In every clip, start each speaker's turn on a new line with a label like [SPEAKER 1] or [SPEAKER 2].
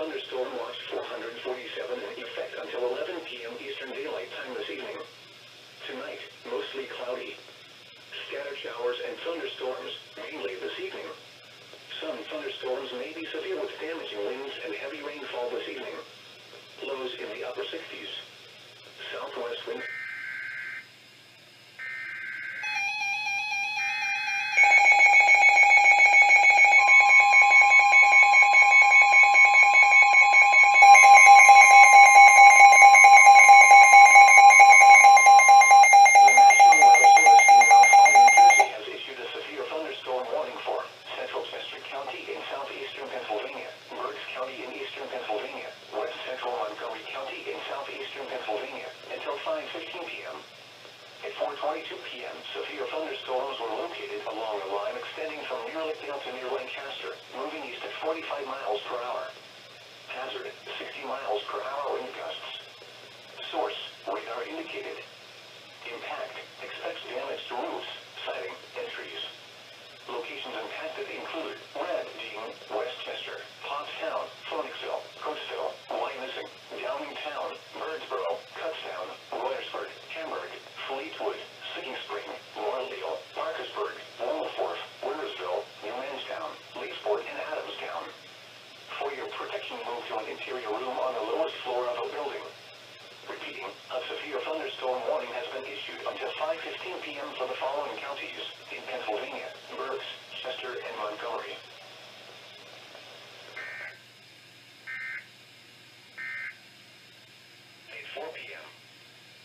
[SPEAKER 1] thunderstorm watch 447 in effect until 11 p.m. Eastern Daylight Time this evening. Tonight, mostly cloudy. Scattered showers and thunderstorms, mainly this evening. Some thunderstorms may be severe with damaging winds and heavy rainfall this evening. Lows in the upper 60s. Southwest wind. County in eastern Pennsylvania, West Central Montgomery County in southeastern Pennsylvania until 5:15 p.m. At 4:22 p.m., severe thunderstorms were located along a line extending from near Lakedale to near Lancaster, moving east at 45 miles per hour. Hazard: 60 miles per hour wind gusts. Source: radar indicated. To an interior room on the lowest floor of a building. Repeating, a severe thunderstorm warning has been issued until 5:15 p.m. for the following counties in Pennsylvania: Berks, Chester, and Montgomery. At 4 p.m.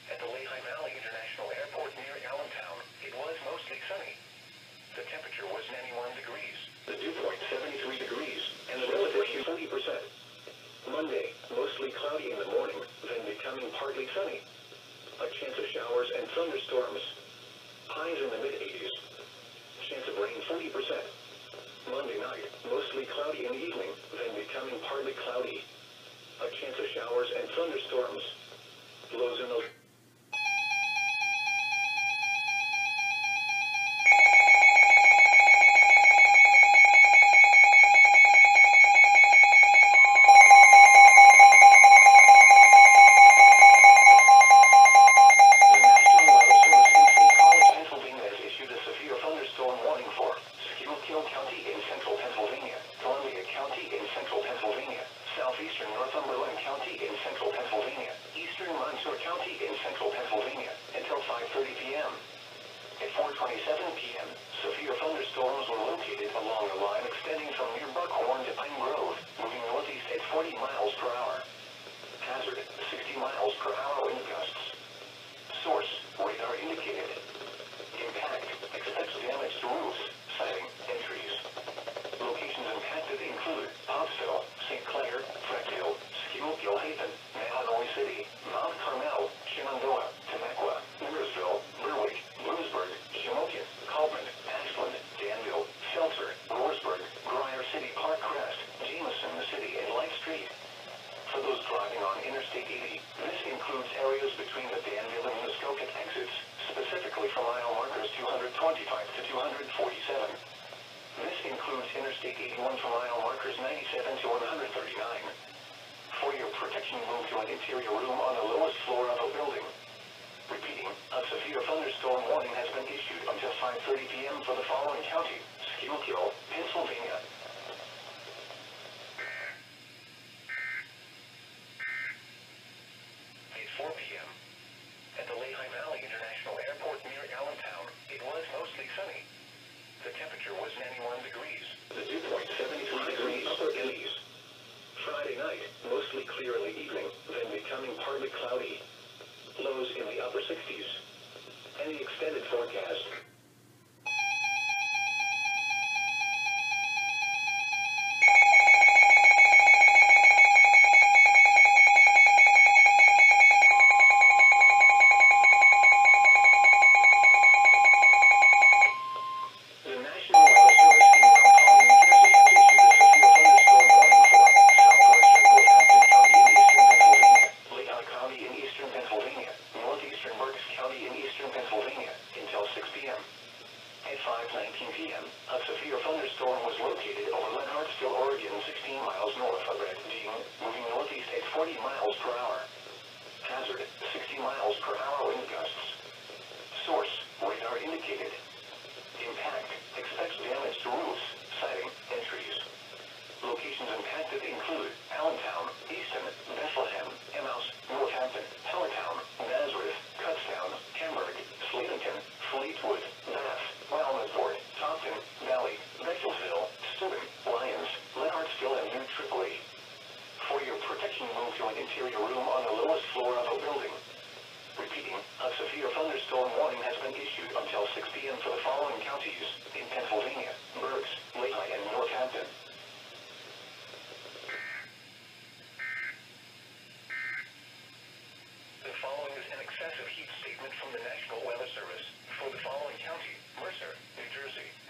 [SPEAKER 1] At the Lehigh Valley International Airport near Allentown, it was mostly sunny. The temperature was 91 degrees. The point 73 degrees, and the relative humidity 40%. Monday, mostly cloudy in the morning, then becoming partly sunny. A chance of showers and thunderstorms. Highs in the mid-80s. Chance of rain 40%. Monday night, mostly cloudy in the evening, then becoming partly cloudy. A chance of showers and thunderstorms. County in central Pennsylvania, eastern Montour County in central Pennsylvania, until 5.30 p.m. At 4.27 p.m., severe thunderstorms were located along a line extending from near Buckhorn to Pine Grove, moving northeast at 40 miles per hour. Interstate 80, this includes areas between the Danville and Muskoka exits, specifically from mile markers 225 to 247. This includes Interstate 81 from mile markers 97 to 139. For your protection, move to an interior room on the lowest floor of a building. Repeating, a severe thunderstorm warning has been issued until 5.30 p.m. for the following county, Schuylkill, Pennsylvania. At 4 p.m. At the Lehigh Valley International Airport near Allentown, it was mostly sunny. The temperature was 91 degrees. The dew point 73 degrees upper 80s. Friday night, clear in the evening, then becoming partly cloudy. Lows in the upper 60s. Any extended forecast. 5:19 p.m., a severe thunderstorm was located over Lenhartsville, Oregon, 16 miles north of Red Dean, moving northeast at 40 miles per hour. Hazard, 60 miles per hour wind gusts. Source, radar indicated. Bath, Walnutport, Topton, Valley, Bechtelsville, Steuben, Lyons, Leonardsville, and New Tripoli. For your protection, move to an interior room on the lowest floor of a building. excessive heat statement from the National Weather Service for the following county, Mercer, New Jersey.